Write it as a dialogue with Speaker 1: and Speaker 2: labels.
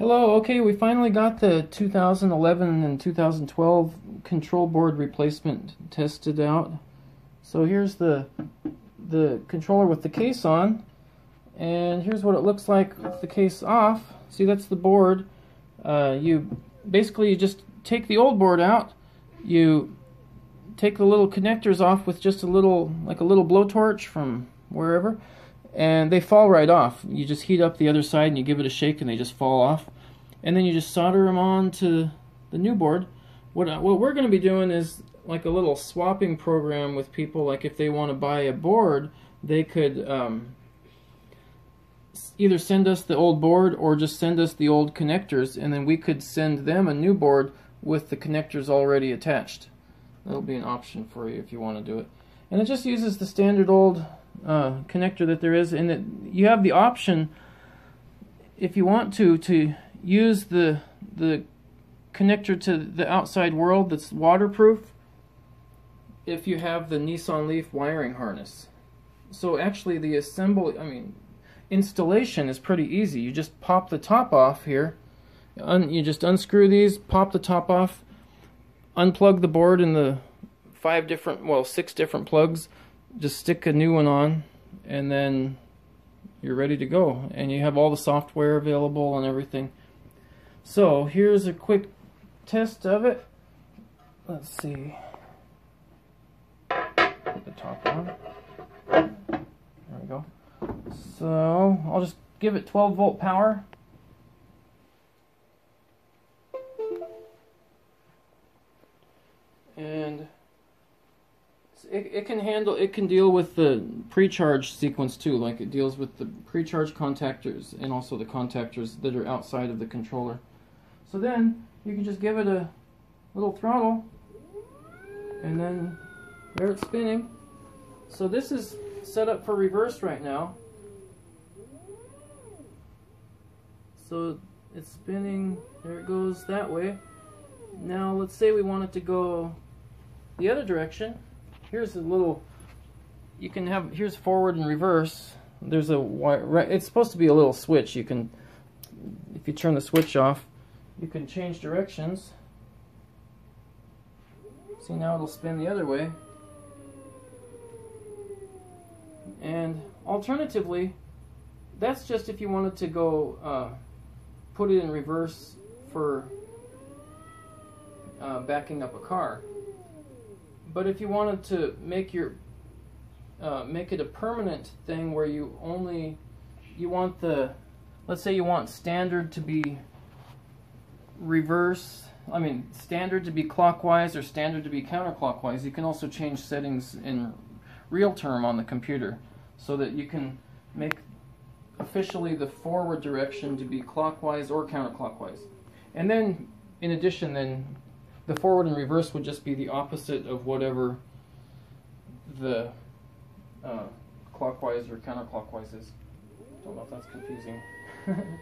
Speaker 1: Hello, okay, we finally got the 2011 and 2012 control board replacement tested out. So here's the the controller with the case on, and here's what it looks like with the case off. See, that's the board. Uh, you basically you just take the old board out, you take the little connectors off with just a little, like a little blowtorch from wherever, and they fall right off. You just heat up the other side and you give it a shake and they just fall off. And then you just solder them on to the new board. What, what we're going to be doing is like a little swapping program with people. Like if they want to buy a board, they could um, either send us the old board or just send us the old connectors and then we could send them a new board with the connectors already attached. That'll be an option for you if you want to do it. And it just uses the standard old uh, connector that there is, and it, you have the option, if you want to, to use the the connector to the outside world that's waterproof. If you have the Nissan Leaf wiring harness, so actually the assembly, I mean, installation is pretty easy. You just pop the top off here. Un, you just unscrew these, pop the top off, unplug the board and the five different, well, six different plugs just stick a new one on and then you're ready to go. And you have all the software available and everything. So here's a quick test of it. Let's see. Put the top on. There we go. So I'll just give it 12 volt power. And it, it can handle it can deal with the pre-charge sequence too like it deals with the pre-charge contactors and also the contactors that are outside of the controller. So then you can just give it a little throttle and then there it's spinning. So this is set up for reverse right now. So it's spinning there it goes that way. Now let's say we want it to go the other direction here's a little you can have here's forward and reverse. There's a it's supposed to be a little switch. You can if you turn the switch off you can change directions. See now it'll spin the other way. And alternatively that's just if you wanted to go uh, put it in reverse for uh, backing up a car but if you wanted to make your uh, make it a permanent thing where you only you want the let's say you want standard to be reverse I mean standard to be clockwise or standard to be counterclockwise you can also change settings in RealTerm on the computer so that you can make officially the forward direction to be clockwise or counterclockwise. And then in addition then the forward and reverse would just be the opposite of whatever the uh, clockwise or counterclockwise is. Don't know if that's confusing.